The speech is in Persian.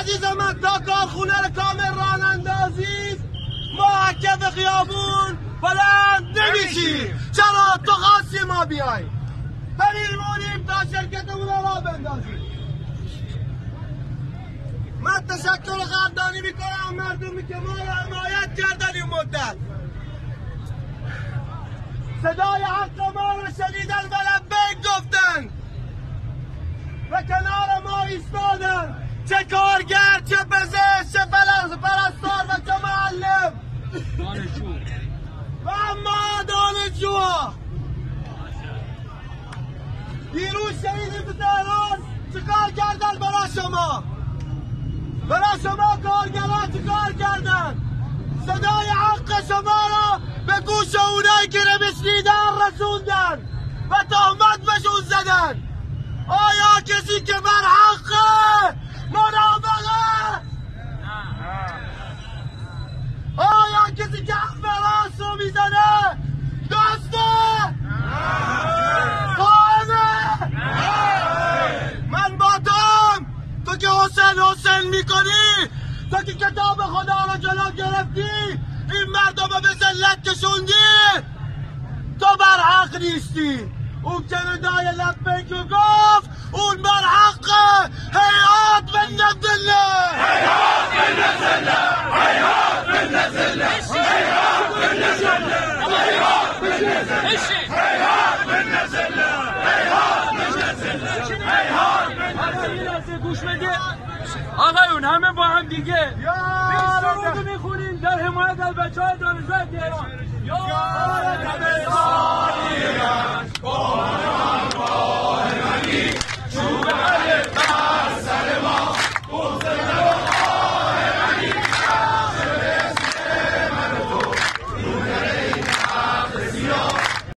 عزیز من تا کارخونه رو کامل ران اندازید. ما به خیابون بلند نمیشیم. چرا تو خاصی ما بیای؟ مونیم تا شرکتمون را بندازیم. من تشکر قدردانی می‌کنم مردمی که ما را حمایت کردن این مدت. صدای حق ما را شنیدن و پزشک چه پرستار و چه معلم. و اما دانشجوها دیروز شهیدی تو تهران. چه کار کردن برای شما؟ برای شما کارگران چه کار کردن؟ صدای حق شما را به گوش اونایی که نمیشنیدن رسوندن و تهمت بهشون زدن. آیا کسی که بر حق منافقه آیا کسی که حق راست رو می‌زنه دسته قائمه من با توم تو که حسین می‌کنی؟ تو که کتاب خدا رو جلو گرفتی این مردم به ذلت کشوندی؟ تو بر حق نیستی. اون که ندای لبیک گفت اون بر حق. هیات من نزله. هیات من نزله. هیات من نزله. هیات من نزله. هیات من نزله هیات من نزله هیات من نزله هیات من گوش بده. آقایون همه با هم دیگه. سرود می‌خونیم. در حمایت از بچه های دانشگاه تهران. یا